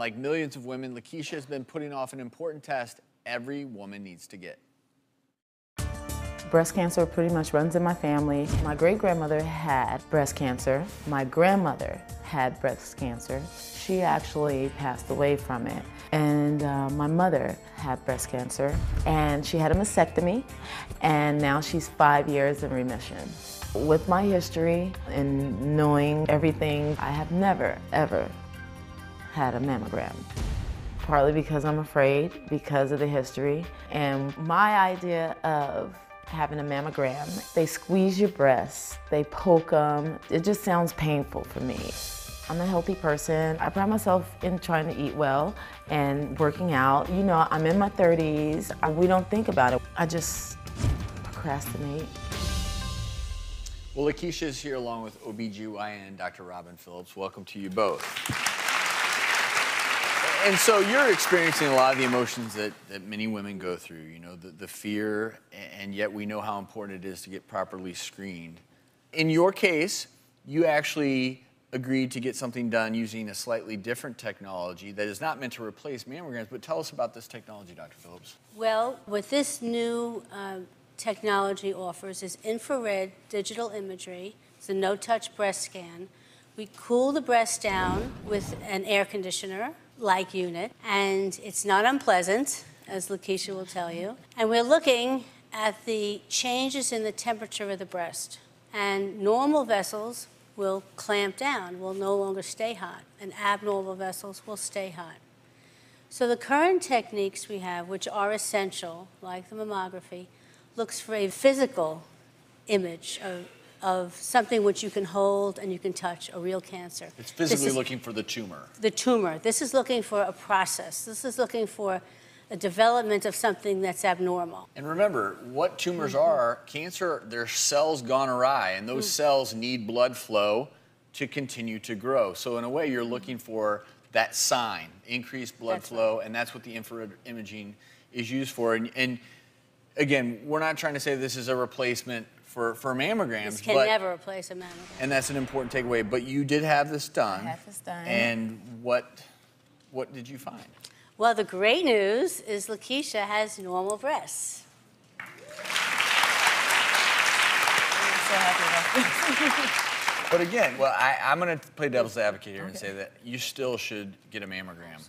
like millions of women, Lakeisha has been putting off an important test every woman needs to get. Breast cancer pretty much runs in my family. My great grandmother had breast cancer. My grandmother had breast cancer. She actually passed away from it. And uh, my mother had breast cancer, and she had a mastectomy, and now she's five years in remission. With my history and knowing everything, I have never, ever had a mammogram. Partly because I'm afraid, because of the history, and my idea of having a mammogram. They squeeze your breasts, they poke them. It just sounds painful for me. I'm a healthy person. I pride myself in trying to eat well and working out. You know, I'm in my 30s. We don't think about it. I just procrastinate. Well, Lakeisha is here along with OBGYN Dr. Robin Phillips. Welcome to you both. And so you're experiencing a lot of the emotions that, that many women go through, you know, the, the fear, and yet we know how important it is to get properly screened. In your case, you actually agreed to get something done using a slightly different technology that is not meant to replace mammograms, but tell us about this technology, Dr. Phillips. Well, what this new uh, technology offers is infrared digital imagery. It's a no-touch breast scan. We cool the breast down with an air conditioner like unit, and it's not unpleasant, as Lakeisha will tell you. And we're looking at the changes in the temperature of the breast. And normal vessels will clamp down, will no longer stay hot, and abnormal vessels will stay hot. So the current techniques we have, which are essential, like the mammography, looks for a physical image of of something which you can hold and you can touch, a real cancer. It's physically looking for the tumor. The tumor. This is looking for a process. This is looking for a development of something that's abnormal. And remember, what tumors mm-hmm. are, cancer, they're cells gone awry, and those mm. cells need blood flow to continue to grow. So in a way, you're looking for that sign, increased blood that's flow, right. and that's what the infrared imaging is used for. And, and again, we're not trying to say this is a replacement for, for mammograms. This can but, never replace a mammogram. And that's an important takeaway. But you did have this done. I have this done. And what, what did you find? Well, the great news is Lakeisha has normal breasts. I'm so happy but again, well, I, am going to play devil's advocate here okay. and say that you still should get a mammogram.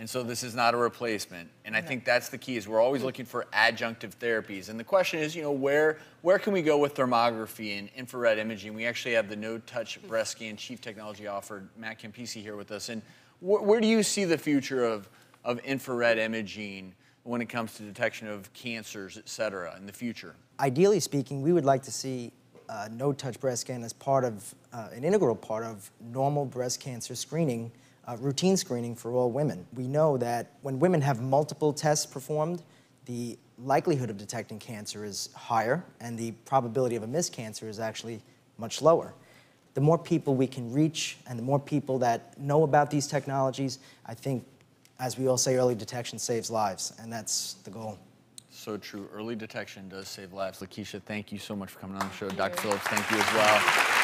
And so this is not a replacement. And I think that's the key is we're always looking for adjunctive therapies. And the question is, you know, where where can we go with thermography and infrared imaging? We actually have the no-touch breast scan chief technology offered, Matt Campisi here with us. And wh where do you see the future of, of infrared imaging when it comes to detection of cancers, et cetera, in the future? Ideally speaking, we would like to see uh, no-touch breast scan as part of, uh, an integral part of normal breast cancer screening uh, routine screening for all women. We know that when women have multiple tests performed, the likelihood of detecting cancer is higher and the probability of a missed cancer is actually much lower. The more people we can reach and the more people that know about these technologies, I think, as we all say, early detection saves lives, and that's the goal. So true. Early detection does save lives. Lakeisha, thank you so much for coming on the show. Dr. Phillips, thank you as well.